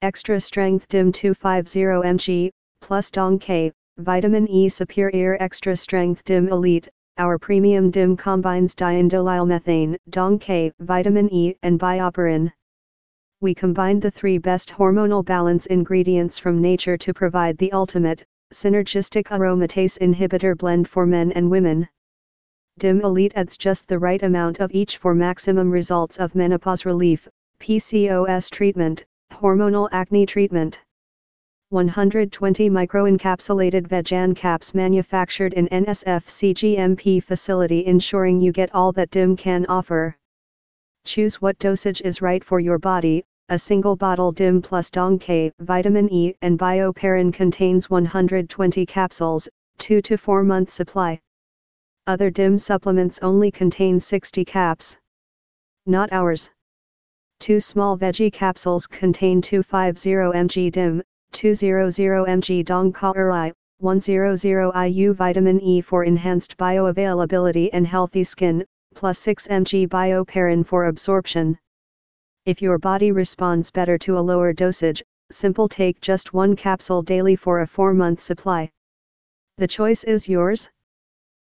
Extra Strength DIM 250 mg, plus Dong Quai, Vitamin E Superior Extra Strength DIM Elite, our premium DIM combines diindolylmethane, Dong Quai, vitamin E, and BioPerine. We combined the three best hormonal balance ingredients from nature to provide the ultimate, synergistic aromatase inhibitor blend for men and women. DIM Elite adds just the right amount of each for maximum results of menopause relief, PCOS treatment, hormonal acne treatment. 120 microencapsulated vegan caps manufactured in NSF CGMP facility ensuring you get all that DIM can offer. Choose what dosage is right for your body, a single bottle DIM plus Dong Quai, vitamin E and BioPerine contains 120 capsules, 2 to 4 month supply. Other DIM supplements only contain 60 caps. Not ours. Two small veggie capsules contain 250 mg DIM, 200 mg Dong Ka er 100 IU vitamin E for enhanced bioavailability and healthy skin, plus 6 mg BioPerine for absorption. If your body responds better to a lower dosage, simple take just one capsule daily for a 4-month supply. The choice is yours.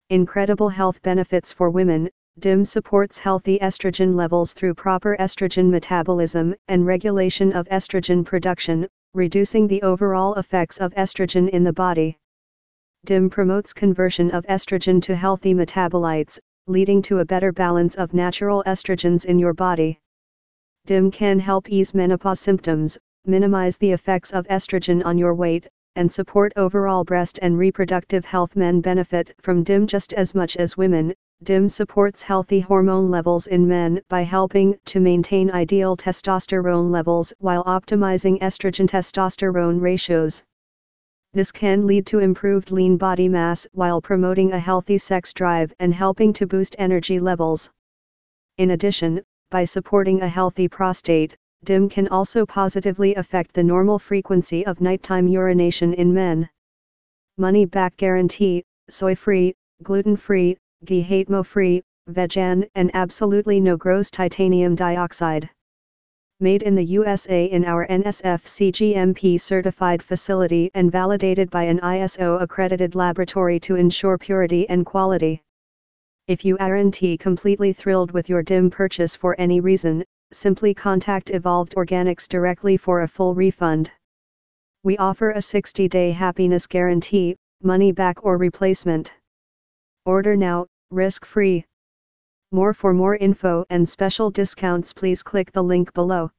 Incredible health benefits for women, DIM supports healthy estrogen levels through proper estrogen metabolism and regulation of estrogen production, reducing the overall effects of estrogen in the body. DIM promotes conversion of estrogen to healthy metabolites, leading to a better balance of natural estrogens in your body. DIM can help ease menopause symptoms, minimize the effects of estrogen on your weight, and support overall breast and reproductive health. Men benefit from DIM just as much as women. DIM supports healthy hormone levels in men by helping to maintain ideal testosterone levels while optimizing estrogen testosterone ratios. This can lead to improved lean body mass while promoting a healthy sex drive and helping to boost energy levels. In addition, by supporting a healthy prostate, DIM can also positively affect the normal frequency of nighttime urination in men. Money back guarantee, soy free, gluten free, ghee free, vegan, and absolutely no gross titanium dioxide. Made in the USA in our NSF CGMP certified facility and validated by an ISO accredited laboratory to ensure purity and quality. If you aren't completely thrilled with your DIM purchase for any reason, simply contact Evolved Organics directly for a full refund. We offer a 60 day happiness guarantee, money back or replacement. Order now, risk free. More for more info and special discounts, please click the link below.